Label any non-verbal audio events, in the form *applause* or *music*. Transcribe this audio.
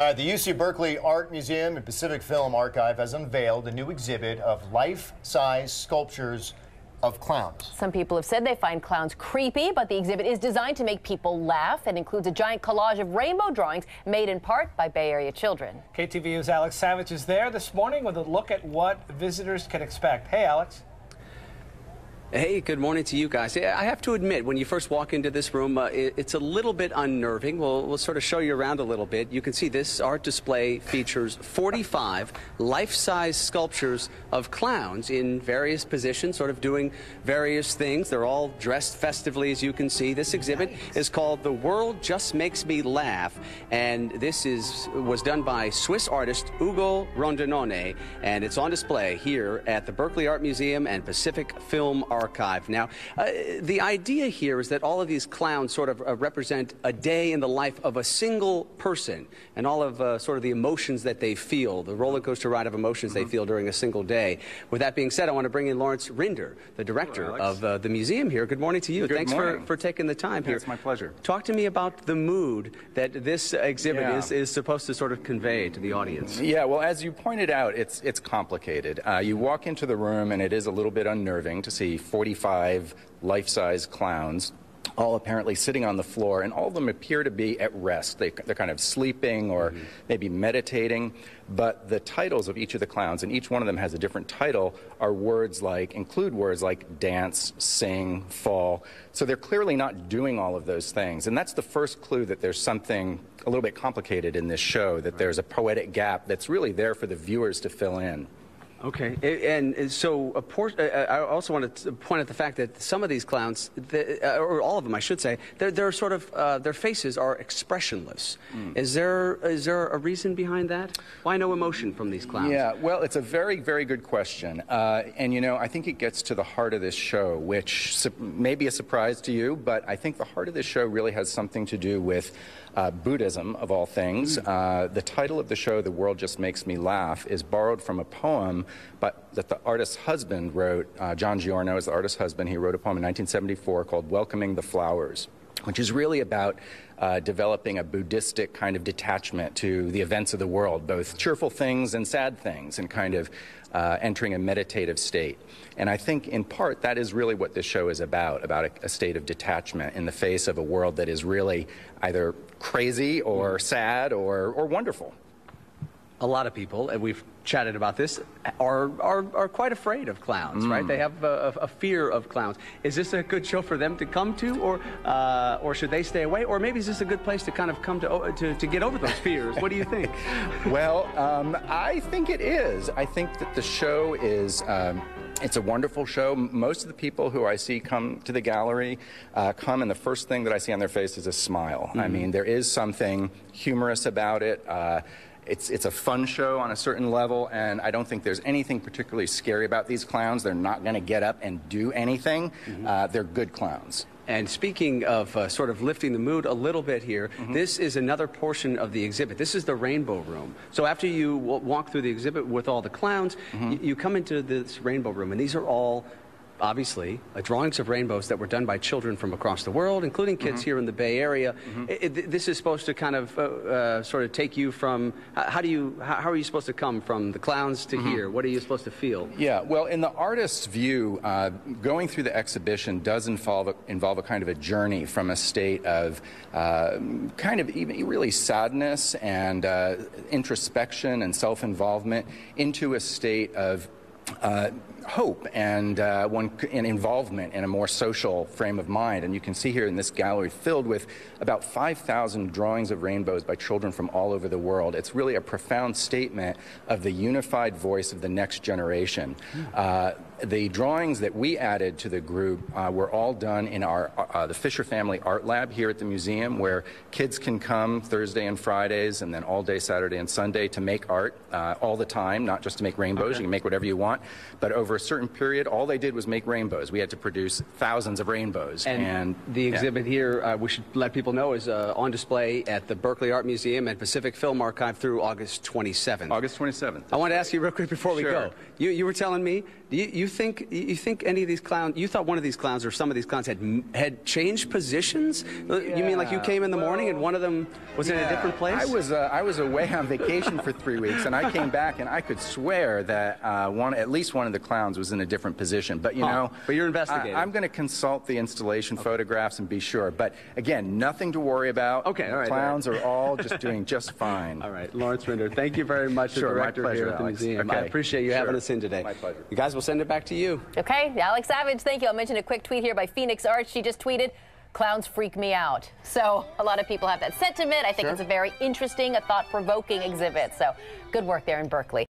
Uh, the UC Berkeley Art Museum and Pacific Film Archive has unveiled a new exhibit of life-size sculptures of clowns. Some people have said they find clowns creepy, but the exhibit is designed to make people laugh and includes a giant collage of rainbow drawings made in part by Bay Area children. KTVU's Alex Savidge is there this morning with a look at what visitors can expect. Hey, Alex. Hey, good morning to you guys. I have to admit, when you first walk into this room, uh, it, it's a little bit unnerving. We'll, we'll sort of show you around a little bit. You can see this art display features 45 life-size sculptures of clowns in various positions, sort of doing various things. They're all dressed festively, as you can see. This exhibit is called "The World Just Makes Me Laugh," and this is was done by Swiss artist Ugo Rondinone, and it's on display here at the Berkeley Art Museum and Pacific Film Archive archive. Now, uh, the idea here is that all of these clowns sort of uh, represent a day in the life of a single person and all of uh, sort of the emotions that they feel, the roller coaster ride of emotions mm-hmm. they feel during a single day. With that being said, I want to bring in Lawrence Rinder, the director Hello, of uh, the museum here. Good morning to you. Good Thanks morning. For, for taking the time here. It's my pleasure. Talk to me about the mood that this exhibit yeah. is, is supposed to sort of convey to the audience. Yeah, well, as you pointed out, it's, it's complicated. Uh, you walk into the room and it is a little bit unnerving to see 45 life-size clowns all apparently sitting on the floor, and all of them appear to be at rest. They, are kind of sleeping or mm-hmm. maybe meditating. But the titles of each of the clowns, and each one of them has a different title, are words like, include words like dance, sing, fall. So they're clearly not doing all of those things. And that's the first clue that there's something a little bit complicated in this show, that there's a poetic gap that's really there for the viewers to fill in. Okay, and so I also want to point out the fact that some of these clowns, uh, or all of them, I should say, they're, they're sort of uh, their faces are expressionless. Mm. Is there is there a reason behind that? Why no emotion from these clowns? Yeah, well, it's a very very good question, uh, and you know I think it gets to the heart of this show, which may be a surprise to you, but I think the heart of this show really has something to do with uh, Buddhism, of all things. Hmm. Uh, the title of the show, The World Just Makes Me Laugh, is borrowed from a poem but, that the artist's husband wrote. Uh, John Giorno is the artist's husband. He wrote a poem in 1974 called Welcoming the Flowers which is really about uh, developing a Buddhistic kind of detachment to the events of the world, both cheerful things and sad things, and kind of uh, entering a meditative state. And I think, in part, that is really what this show is about about a, a state of detachment in the face of a world that is really either crazy or sad or, or wonderful a lot of people, and we've chatted about this, are, are, are quite afraid of clowns, mm. right? They have a, a, fear of clowns. Is this a good show for them to come to, or, uh, or should they stay away? Or maybe is this a good place to kind of come to, to, to get over those fears? What do you think? *laughs* well, um, I think it is. I think that the show is. Um, it's a wonderful show. Most of the people who I see come to the gallery uh, come, and the first thing that I see on their face is a smile. Mm-hmm. I mean, there is something humorous about it. Uh, it's, it's a fun show on a certain level, and I don't think there's anything particularly scary about these clowns. They're not going to get up and do anything. Mm-hmm. Uh, they're good clowns. And speaking of uh, sort of lifting the mood a little bit here, mm-hmm. this is another portion of the exhibit. This is the Rainbow Room. So after you w- walk through the exhibit with all the clowns, mm-hmm. y- you come into this Rainbow Room, and these are all obviously, uh, drawings of rainbows that were done by children from across the world, including kids mm-hmm. here in the Bay Area. Mm-hmm. It, it, this is supposed to kind of uh, uh, sort of take you from how do you how, how, are you supposed to come from the clowns to mm-hmm. here? What are you supposed to feel? Yeah, well, in the artist's view, uh, going through the exhibition does involve a, involve a kind of a journey from a state of uh, kind of even really sadness and uh, introspection and self-involvement into a state of uh, hope and uh, one and involvement in a more social frame of mind. And you can see here in this gallery filled with about 5,000 drawings of rainbows by children from all over the world. It's really a profound statement of the unified voice of the next generation. Uh, the drawings that we added to the group uh, were all done in our uh, the Fisher Family Art Lab here at the museum, where kids can come Thursday and Fridays, and then all day Saturday and Sunday to make art uh, all the time, not just to make rainbows. Okay. You can make whatever you want, but over a certain period, all they did was make rainbows. We had to produce thousands of rainbows. And, the yeah. exhibit here, uh, we should let people know, is uh, on display at the Berkeley Art Museum and Pacific Film Archive through August 27th. August 27th. I want to ask you real quick before we go. You, you were telling me, do you, you think you think any of these clowns? You thought one of these clowns or some of these clowns had had changed positions? Uh, you mean like you came in the morning and one of them was in a different place? I was uh, I was away on vacation for three weeks, and I came back, and I could swear that uh, one at least one of the clowns was in a different position. But you Huh. know, But you're investigating. I, am going to consult the installation photographs and be sure. But again, nothing to worry about. Okay, all right, The all right. clowns are all *laughs* just doing just fine. All right, Lawrence Rinder, thank you very much, the Sure, my director pleasure, here at the Alex. museum. I appreciate you having us in today. My pleasure. You guys will send it back to you. Okay, Alex Savidge, thank you. I'll mention a quick tweet here by Phoenix Arts. She just tweeted, clowns freak me out. So a lot of people have that sentiment. I think Sure. it's a very interesting, a thought-provoking exhibit. So good work there in Berkeley.